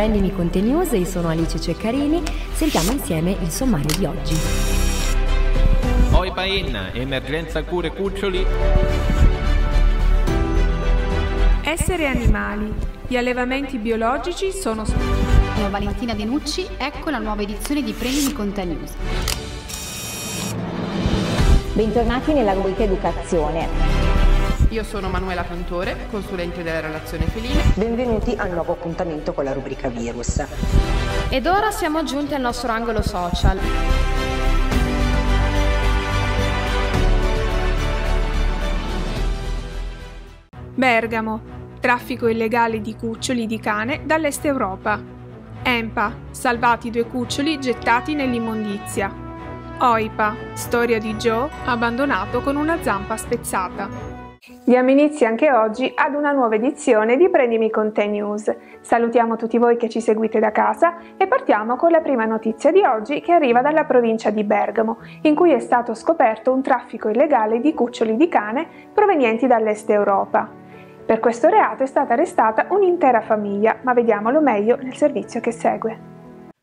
Prendimi con te news, io sono Alice Ceccarini, sentiamo insieme il sommario di oggi. Oi Paenna, emergenza cure cuccioli. Essere animali. Gli allevamenti biologici sono... Sono Valentina Denucci, ecco la nuova edizione di Prendimi con te news. Bentornati nella rubrica Educazione. Io sono Manuela Cantore, consulente della relazione felina. Benvenuti al nuovo appuntamento con la rubrica Virus. Ed ora siamo giunti al nostro angolo social. Bergamo. Traffico illegale di cuccioli di cane dall'Est Europa. EMPA. Salvati due cuccioli gettati nell'immondizia. OIPA. Storia di Joe abbandonato con una zampa spezzata. Diamo inizio anche oggi ad una nuova edizione di Prendimi con te News. Salutiamo tutti voi che ci seguite da casa e partiamo con la prima notizia di oggi che arriva dalla provincia di Bergamo, in cui è stato scoperto un traffico illegale di cuccioli di cane provenienti dall'Est Europa. Per questo reato è stata arrestata un'intera famiglia, ma vediamolo meglio nel servizio che segue.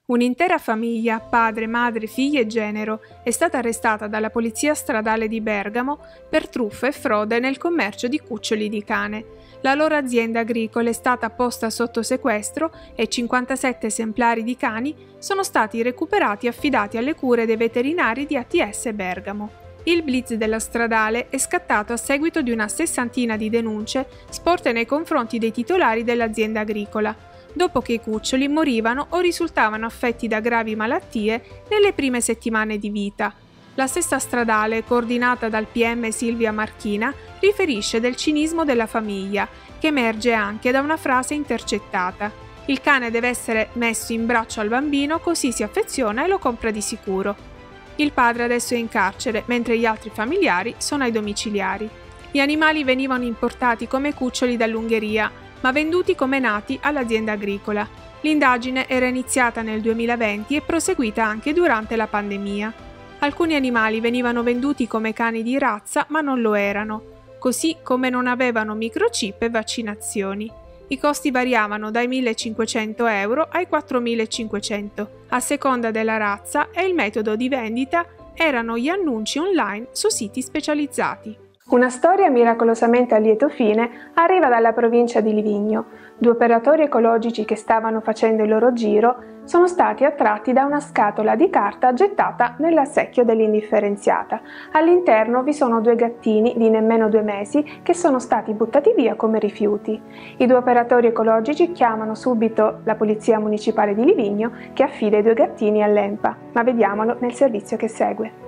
Un'intera famiglia, padre, madre, figli e genero, è stata arrestata dalla polizia stradale di Bergamo per truffa e frode nel commercio di cuccioli di cane. La loro azienda agricola è stata posta sotto sequestro e 57 esemplari di cani sono stati recuperati e affidati alle cure dei veterinari di ATS Bergamo. Il blitz della stradale è scattato a seguito di una sessantina di denunce sporte nei confronti dei titolari dell'azienda agricola dopo che i cuccioli morivano o risultavano affetti da gravi malattie nelle prime settimane di vita. La stessa stradale, coordinata dal PM Silvia Marchina, riferisce del cinismo della famiglia, che emerge anche da una frase intercettata. Il cane deve essere messo in braccio al bambino così si affeziona e lo compra di sicuro. Il padre adesso è in carcere, mentre gli altri familiari sono ai domiciliari. Gli animali venivano importati come cuccioli dall'Ungheria, ma venduti come nati all'azienda agricola. L'indagine era iniziata nel 2020 e proseguita anche durante la pandemia. Alcuni animali venivano venduti come cani di razza, ma non lo erano, così come non avevano microchip e vaccinazioni. I costi variavano dai 1.500 euro ai 4.500, a seconda della razza e il metodo di vendita erano gli annunci online su siti specializzati. Una storia miracolosamente a lieto fine arriva dalla provincia di Livigno. Due operatori ecologici che stavano facendo il loro giro sono stati attratti da una scatola di carta gettata nell'assecchio dell'indifferenziata. All'interno vi sono due gattini di nemmeno due mesi che sono stati buttati via come rifiuti. I due operatori ecologici chiamano subito la Polizia Municipale di Livigno che affida i due gattini all'EMPA, ma vediamolo nel servizio che segue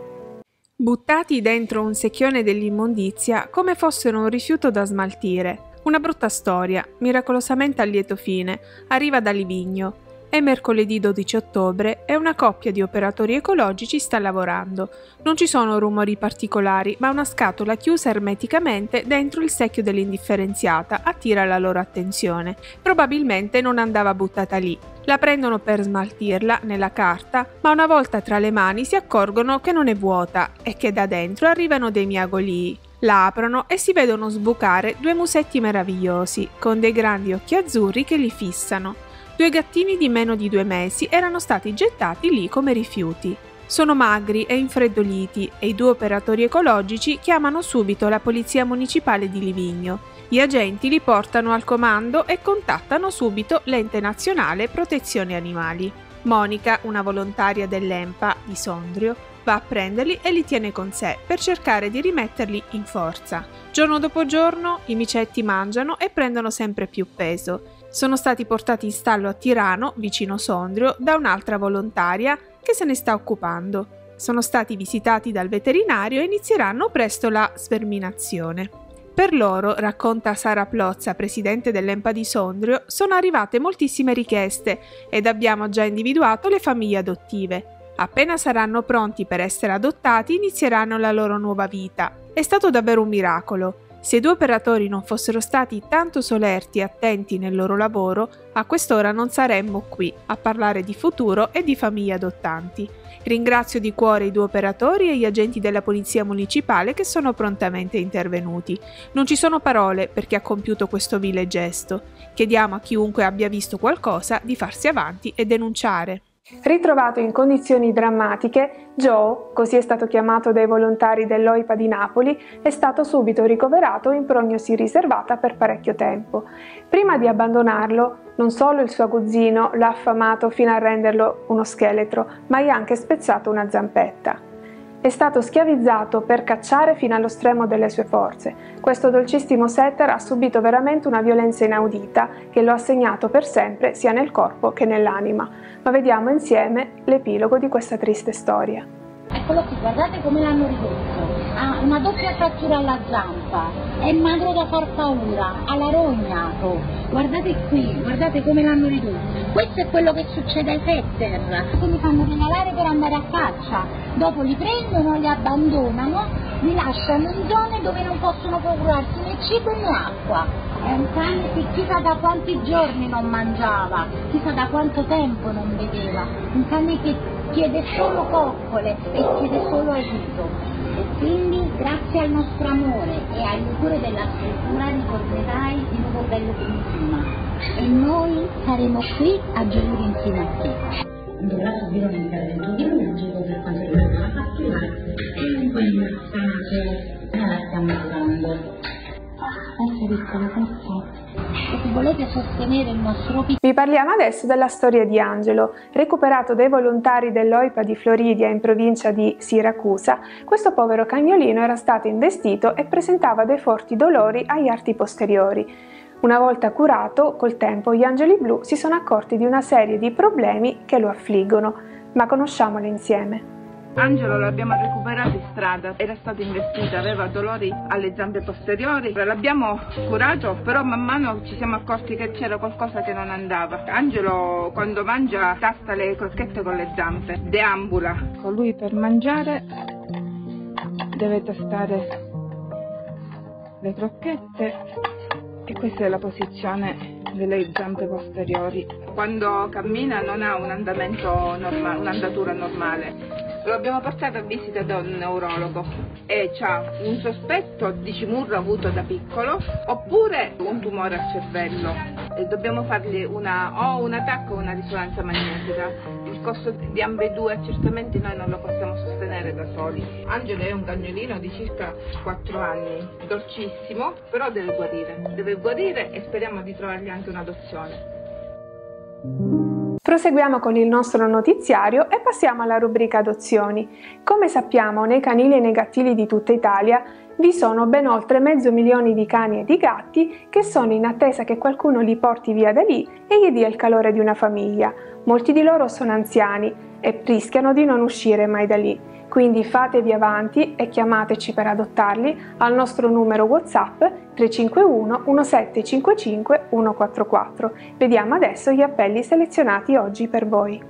buttati dentro un secchione dell'immondizia come fossero un rifiuto da smaltire. Una brutta storia, miracolosamente a lieto fine, arriva da Livigno. È mercoledì 12 ottobre e una coppia di operatori ecologici sta lavorando. Non ci sono rumori particolari, ma una scatola chiusa ermeticamente dentro il secchio dell'indifferenziata attira la loro attenzione. Probabilmente non andava buttata lì. La prendono per smaltirla nella carta, ma una volta tra le mani si accorgono che non è vuota e che da dentro arrivano dei miagolii. La aprono e si vedono sbucare due musetti meravigliosi, con dei grandi occhi azzurri che li fissano. Due gattini di meno di due mesi erano stati gettati lì come rifiuti. Sono magri e infreddoliti e i due operatori ecologici chiamano subito la Polizia Municipale di Livigno. Gli agenti li portano al comando e contattano subito l'Ente Nazionale Protezione Animali. Monica, una volontaria dell'EMPA di Sondrio, va a prenderli e li tiene con sé per cercare di rimetterli in forza. Giorno dopo giorno i micetti mangiano e prendono sempre più peso sono stati portati in stallo a Tirano, vicino Sondrio, da un'altra volontaria che se ne sta occupando. Sono stati visitati dal veterinario e inizieranno presto la sverminazione. Per loro, racconta Sara Plozza, presidente dell'Empa di Sondrio, sono arrivate moltissime richieste ed abbiamo già individuato le famiglie adottive. Appena saranno pronti per essere adottati, inizieranno la loro nuova vita. È stato davvero un miracolo. Se i due operatori non fossero stati tanto solerti e attenti nel loro lavoro, a quest'ora non saremmo qui a parlare di futuro e di famiglie adottanti. Ringrazio di cuore i due operatori e gli agenti della Polizia Municipale che sono prontamente intervenuti. Non ci sono parole per chi ha compiuto questo vile gesto. Chiediamo a chiunque abbia visto qualcosa di farsi avanti e denunciare. Ritrovato in condizioni drammatiche, Joe, così è stato chiamato dai volontari dell'OIPA di Napoli, è stato subito ricoverato in prognosi riservata per parecchio tempo. Prima di abbandonarlo, non solo il suo aguzzino l'ha affamato fino a renderlo uno scheletro, ma gli ha anche spezzato una zampetta. È stato schiavizzato per cacciare fino allo stremo delle sue forze. Questo dolcissimo setter ha subito veramente una violenza inaudita che lo ha segnato per sempre sia nel corpo che nell'anima. Ma vediamo insieme l'epilogo di questa triste storia. Eccolo qui, guardate come l'hanno ridotto. Ha una doppia frattura alla zampa, è magro da far paura, ha la rognato. Guardate qui, guardate come l'hanno ridotto. Questo è quello che succede ai setter, che li fanno regalare per andare a caccia. Dopo li prendono, li abbandonano, li lasciano in zone dove non possono procurarsi né cibo né acqua. Cane che chissà da quanti giorni non mangiava, chissà da quanto tempo non vedeva. Un cane che chiede solo coccole e chiede solo aiuto. E quindi grazie al nostro amore e alle cure della struttura ritornerai di nuovo bello prima. E noi saremo qui a gioire insieme a te. Dovrà subire un intervento chirurgico per quanto riguarda la fattura e in massaggio noi la stiamo curando. Vi parliamo adesso della storia di Angelo. Recuperato dai volontari dell'OIPA di Floridia in provincia di Siracusa, questo povero cagnolino era stato investito e presentava dei forti dolori agli arti posteriori. Una volta curato, col tempo gli angeli blu si sono accorti di una serie di problemi che lo affliggono, ma conosciamoli insieme. Angelo l'abbiamo recuperato in strada, era stato investito, aveva dolori alle zampe posteriori, l'abbiamo curato, però man mano ci siamo accorti che c'era qualcosa che non andava. Angelo quando mangia tasta le crocchette con le zampe, deambula. Con lui per mangiare deve tastare le crocchette e questa è la posizione delle zampe posteriori. Quando cammina non ha un andamento normale, un'andatura normale lo abbiamo portato a visita da un neurologo e ha un sospetto di cimurro avuto da piccolo oppure un tumore al cervello. E dobbiamo fargli una, o un attacco o una risonanza magnetica. Il costo di ambedue accertamenti noi non lo possiamo sostenere da soli. Angelo è un cagnolino di circa 4 anni, dolcissimo, però deve guarire. Deve guarire e speriamo di trovargli anche un'adozione. Proseguiamo con il nostro notiziario e passiamo alla rubrica adozioni. Come sappiamo, nei canili e nei gattili di tutta Italia vi sono ben oltre mezzo milione di cani e di gatti che sono in attesa che qualcuno li porti via da lì e gli dia il calore di una famiglia. Molti di loro sono anziani e rischiano di non uscire mai da lì. Quindi fatevi avanti e chiamateci per adottarli al nostro numero WhatsApp 351 1755 144. Vediamo adesso gli appelli selezionati oggi per voi.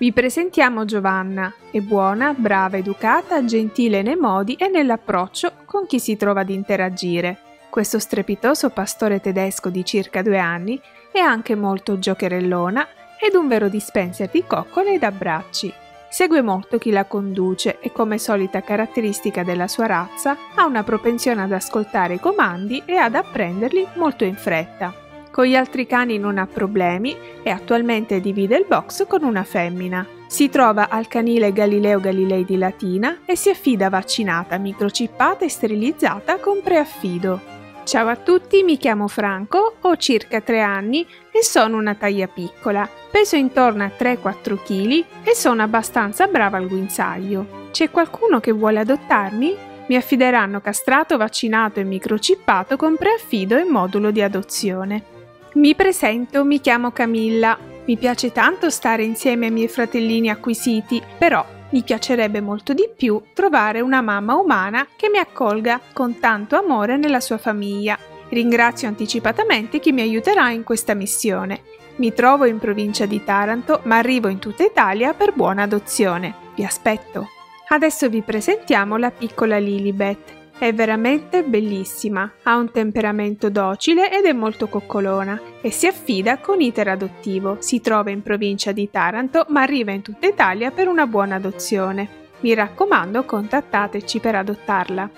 Vi presentiamo Giovanna, è buona, brava, educata, gentile nei modi e nell'approccio con chi si trova ad interagire. Questo strepitoso pastore tedesco di circa due anni è anche molto giocherellona ed un vero dispenser di coccole ed abbracci. Segue molto chi la conduce e come solita caratteristica della sua razza ha una propensione ad ascoltare i comandi e ad apprenderli molto in fretta. Con gli altri cani non ha problemi e attualmente divide il box con una femmina. Si trova al canile Galileo Galilei di Latina e si affida vaccinata, microchippata e sterilizzata con preaffido. Ciao a tutti, mi chiamo Franco, ho circa 3 anni e sono una taglia piccola. Peso intorno a 3-4 kg e sono abbastanza brava al guinzaglio. C'è qualcuno che vuole adottarmi? Mi affideranno castrato, vaccinato e microchippato con preaffido e modulo di adozione. Mi presento, mi chiamo Camilla. Mi piace tanto stare insieme ai miei fratellini acquisiti, però mi piacerebbe molto di più trovare una mamma umana che mi accolga con tanto amore nella sua famiglia. Ringrazio anticipatamente chi mi aiuterà in questa missione. Mi trovo in provincia di Taranto, ma arrivo in tutta Italia per buona adozione. Vi aspetto. Adesso vi presentiamo la piccola Lilibet. È veramente bellissima, ha un temperamento docile ed è molto coccolona e si affida con iter adottivo. Si trova in provincia di Taranto ma arriva in tutta Italia per una buona adozione. Mi raccomando, contattateci per adottarla.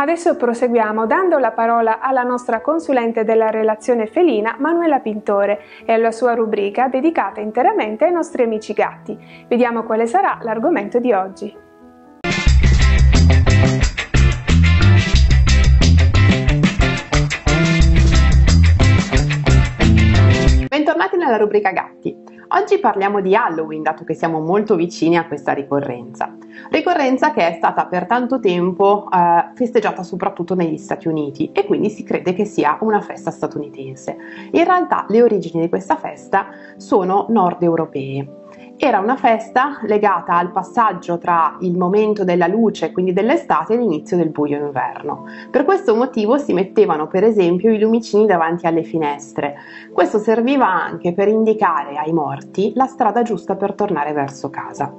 Adesso proseguiamo dando la parola alla nostra consulente della relazione felina Manuela Pintore e alla sua rubrica dedicata interamente ai nostri amici gatti. Vediamo quale sarà l'argomento di oggi. Bentornati nella rubrica gatti. Oggi parliamo di Halloween, dato che siamo molto vicini a questa ricorrenza. Ricorrenza che è stata per tanto tempo eh, festeggiata soprattutto negli Stati Uniti e quindi si crede che sia una festa statunitense. In realtà le origini di questa festa sono nord europee. Era una festa legata al passaggio tra il momento della luce, quindi dell'estate, e l'inizio del buio inverno. Per questo motivo si mettevano per esempio i lumicini davanti alle finestre. Questo serviva anche per indicare ai morti la strada giusta per tornare verso casa.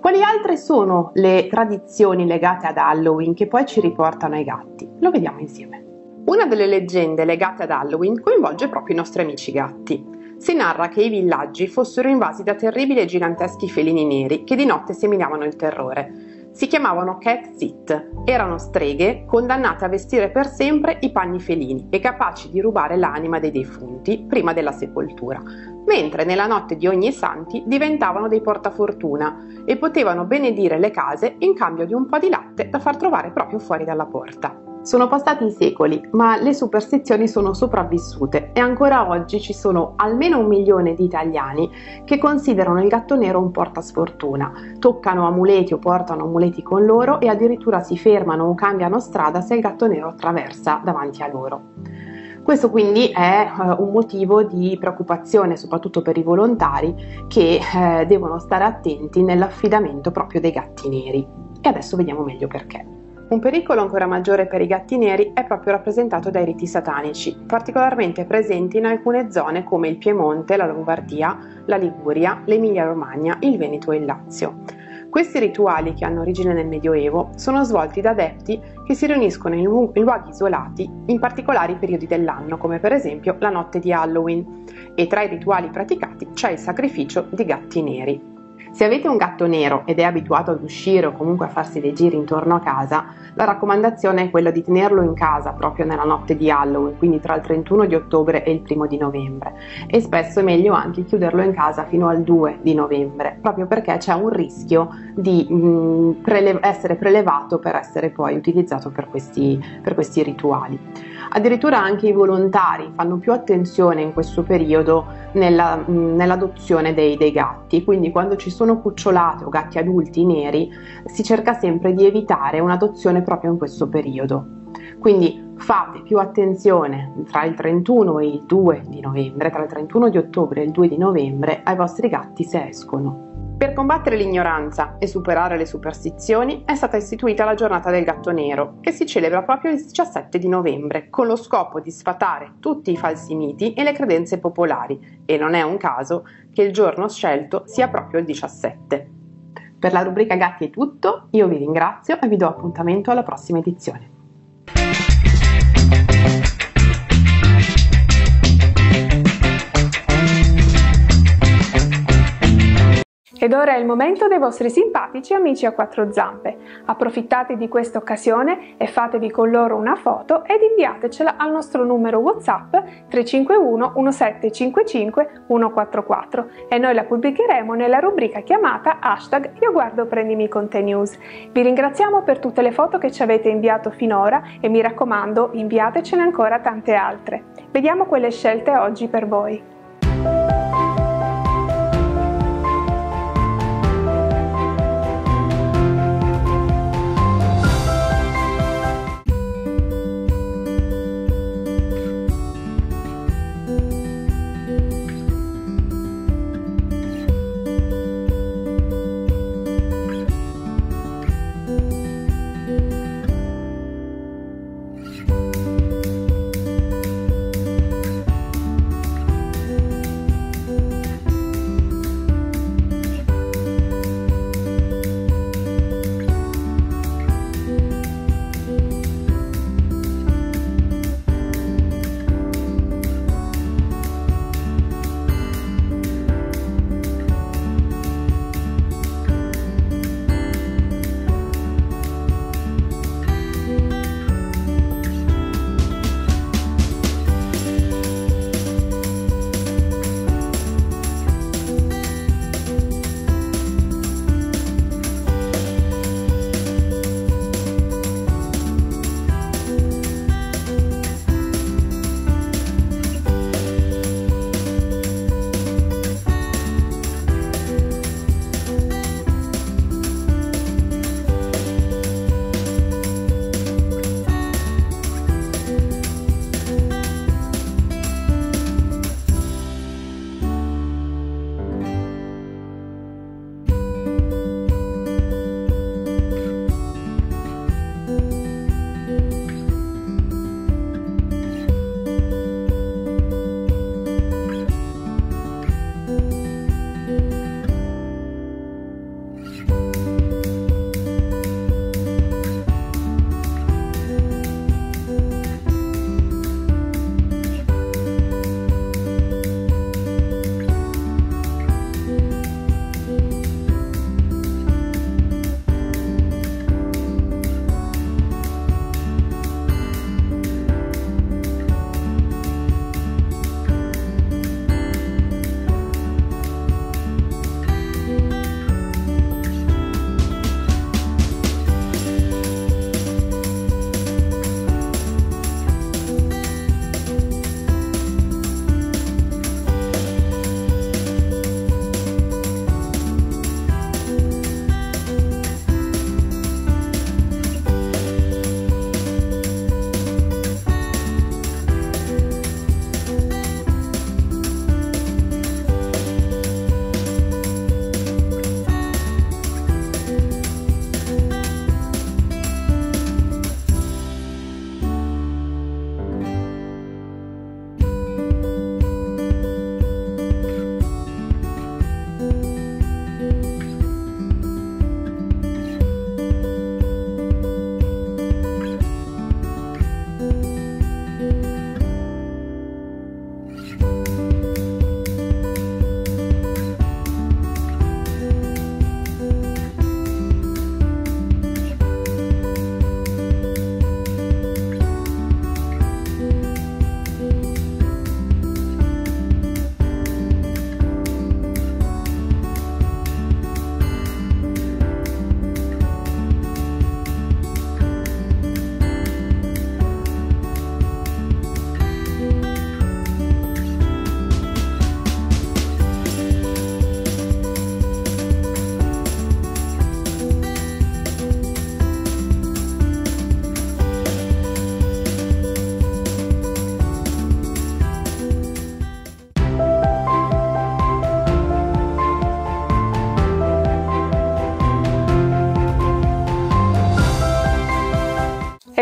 Quali altre sono le tradizioni legate ad Halloween che poi ci riportano ai gatti? Lo vediamo insieme. Una delle leggende legate ad Halloween coinvolge proprio i nostri amici gatti. Si narra che i villaggi fossero invasi da terribili e giganteschi felini neri che di notte seminavano il terrore. Si chiamavano Cat Sit, erano streghe condannate a vestire per sempre i panni felini e capaci di rubare l'anima dei defunti prima della sepoltura, mentre nella notte di ogni santi diventavano dei portafortuna e potevano benedire le case in cambio di un po' di latte da far trovare proprio fuori dalla porta. Sono passati secoli, ma le superstizioni sono sopravvissute e ancora oggi ci sono almeno un milione di italiani che considerano il gatto nero un portasfortuna, toccano amuleti o portano amuleti con loro e addirittura si fermano o cambiano strada se il gatto nero attraversa davanti a loro. Questo quindi è uh, un motivo di preoccupazione soprattutto per i volontari che uh, devono stare attenti nell'affidamento proprio dei gatti neri. E adesso vediamo meglio perché. Un pericolo ancora maggiore per i gatti neri è proprio rappresentato dai riti satanici, particolarmente presenti in alcune zone come il Piemonte, la Lombardia, la Liguria, l'Emilia-Romagna, il Veneto e il Lazio. Questi rituali, che hanno origine nel Medioevo, sono svolti da adepti che si riuniscono in luoghi isolati in particolari periodi dell'anno, come per esempio la notte di Halloween, e tra i rituali praticati c'è il sacrificio di gatti neri. Se avete un gatto nero ed è abituato ad uscire o comunque a farsi dei giri intorno a casa, la raccomandazione è quella di tenerlo in casa proprio nella notte di Halloween, quindi tra il 31 di ottobre e il 1 di novembre. E spesso è meglio anche chiuderlo in casa fino al 2 di novembre, proprio perché c'è un rischio di mh, mm, prele- essere prelevato per essere poi utilizzato per questi, per questi rituali. Addirittura anche i volontari fanno più attenzione in questo periodo nella, nell'adozione dei, dei gatti, quindi quando ci sono cucciolate o gatti adulti neri si cerca sempre di evitare un'adozione proprio in questo periodo. Quindi fate più attenzione tra il 31 e il 2 di novembre, tra il 31 di ottobre e il 2 di novembre ai vostri gatti se escono. Per combattere l'ignoranza e superare le superstizioni è stata istituita la giornata del gatto nero, che si celebra proprio il 17 di novembre, con lo scopo di sfatare tutti i falsi miti e le credenze popolari, e non è un caso che il giorno scelto sia proprio il 17. Per la rubrica Gatti è tutto, io vi ringrazio e vi do appuntamento alla prossima edizione. Ed ora è il momento dei vostri simpatici amici a quattro zampe. Approfittate di questa occasione e fatevi con loro una foto ed inviatecela al nostro numero WhatsApp 351 1755 144 e noi la pubblicheremo nella rubrica chiamata hashtag Io guardo prendimi con te news. Vi ringraziamo per tutte le foto che ci avete inviato finora e mi raccomando inviatecene ancora tante altre. Vediamo quelle scelte oggi per voi.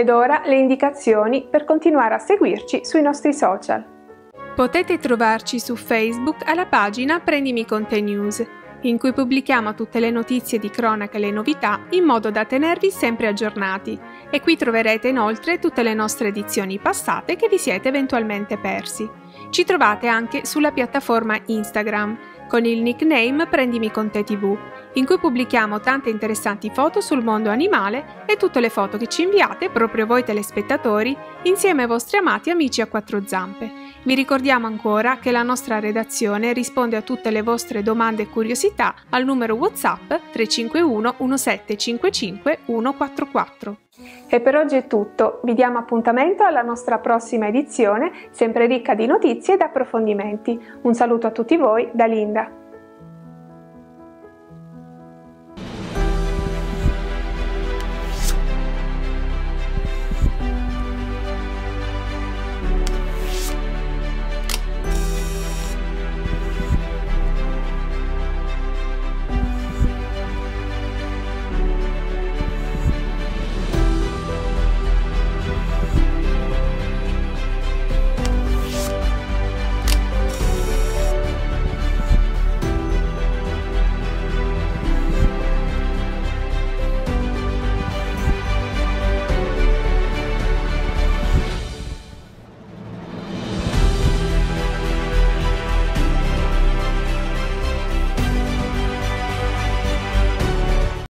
Ed ora le indicazioni per continuare a seguirci sui nostri social. Potete trovarci su Facebook alla pagina Prendimi con te News, in cui pubblichiamo tutte le notizie di cronaca e le novità in modo da tenervi sempre aggiornati e qui troverete inoltre tutte le nostre edizioni passate che vi siete eventualmente persi. Ci trovate anche sulla piattaforma Instagram con il nickname Prendimi con te TV, in cui pubblichiamo tante interessanti foto sul mondo animale e tutte le foto che ci inviate, proprio voi telespettatori, insieme ai vostri amati amici a quattro zampe. Vi ricordiamo ancora che la nostra redazione risponde a tutte le vostre domande e curiosità al numero WhatsApp 351 1755 144. E per oggi è tutto, vi diamo appuntamento alla nostra prossima edizione, sempre ricca di notizie ed approfondimenti. Un saluto a tutti voi da Linda.